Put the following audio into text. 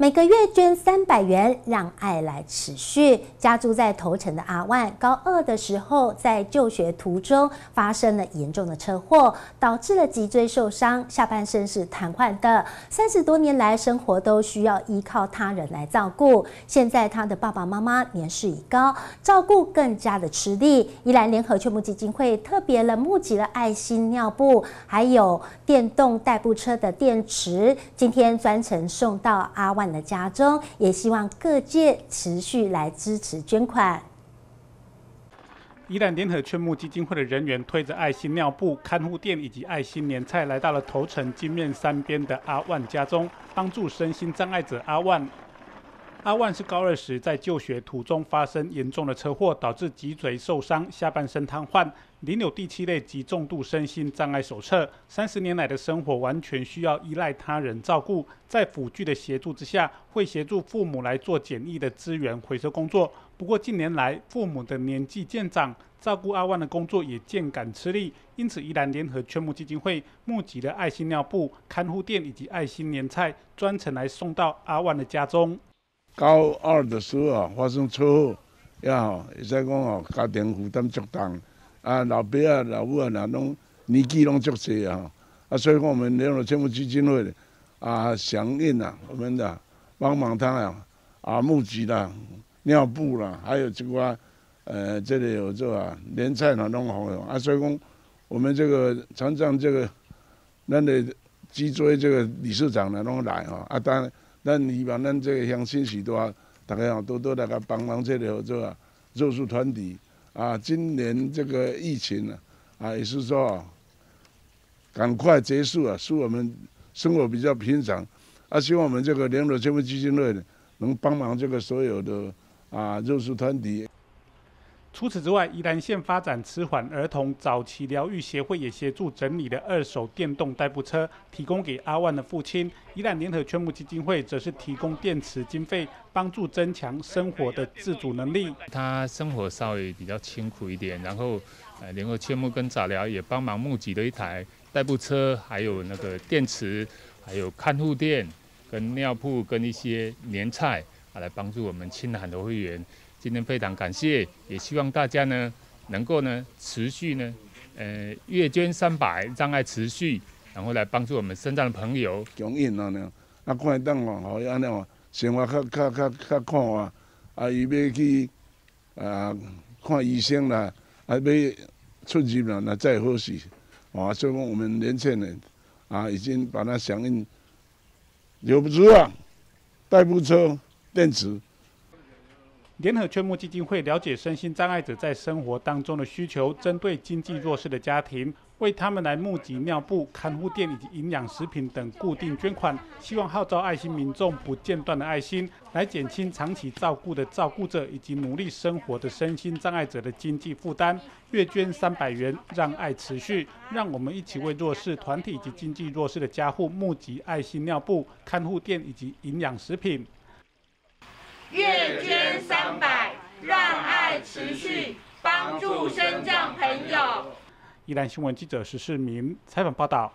每个月捐三百元，让爱来持续。家住在头城的阿万，高二的时候在就学途中发生了严重的车祸，导致了脊椎受伤，下半身是瘫痪的。三十多年来，生活都需要依靠他人来照顾。现在他的爸爸妈妈年事已高，照顾更加的吃力。宜兰联合劝募基金会特别了募集了爱心尿布，还有电动代步车的电池，今天专程送到阿万。的家中，也希望各界持续来支持捐款。宜兰联合劝募基金会的人员推着爱心尿布、看护垫以及爱心年菜，来到了头城金面山边的阿万家中，帮助身心障碍者阿万。阿万是高二时在就学途中发生严重的车祸，导致脊椎受伤、下半身瘫痪，领有第七类极重度身心障碍手册。三十年来的生活完全需要依赖他人照顾，在辅具的协助之下，会协助父母来做简易的资源回收工作。不过近年来父母的年纪渐长，照顾阿万的工作也渐感吃力，因此依然联合劝募基金会募集了爱心尿布、看护垫以及爱心年菜，专程来送到阿万的家中。高二的时候啊，发生车祸，呀吼，会使讲吼，家庭负担足重，啊，老爸啊、老母啊，那拢年纪拢足济啊，啊，所以讲我们联合全部基金会啊，响应啊，我们的帮忙他啊，啊，募集啦、尿布啦，还有这个呃，这里有这个年菜啦，拢好用啊，所以讲我们这个常常这个咱的脊椎这个理事长呢，拢来吼，啊，当然。咱希望咱这个乡亲许多，大家要多多大家帮忙这里合作啊，弱势团体啊，今年这个疫情啊，啊也是说，赶快结束啊，使我们生活比较平常，啊，希望我们这个联络全部基金会能帮忙这个所有的啊弱势团体。除此之外，宜兰县发展迟缓儿童早期疗愈协会也协助整理了二手电动代步车，提供给阿万的父亲。宜兰联合全募基金会则是提供电池经费，帮助增强生活的自主能力。他生活稍微比较清苦一点，然后呃，联合全募跟早疗也帮忙募集了一台代步车，还有那个电池，还有看护垫、跟尿布、跟一些年菜来帮助我们清寒的会员。今天非常感谢，也希望大家呢能够呢持续呢，呃月捐三百，让爱持续，然后来帮助我们身上的朋友。供应啊，那啊看当哦，好安尼哦，生活较较较较看啊，啊伊要去啊看医生啦，啊要出入啦，那再好势，啊所以讲我们年轻人啊已经把它响应留不住啊，代步车电池。联合劝募基金会了解身心障碍者在生活当中的需求，针对经济弱势的家庭，为他们来募集尿布、看护垫以及营养食品等固定捐款，希望号召爱心民众不间断的爱心，来减轻长期照顾的照顾者以及努力生活的身心障碍者的经济负担。月捐三百元，让爱持续，让我们一起为弱势团体及经济弱势的家户募集爱心尿布、看护垫以及营养食品。月捐三百，让爱持续，帮助生障朋友。宜兰新闻记者石世明采访报道。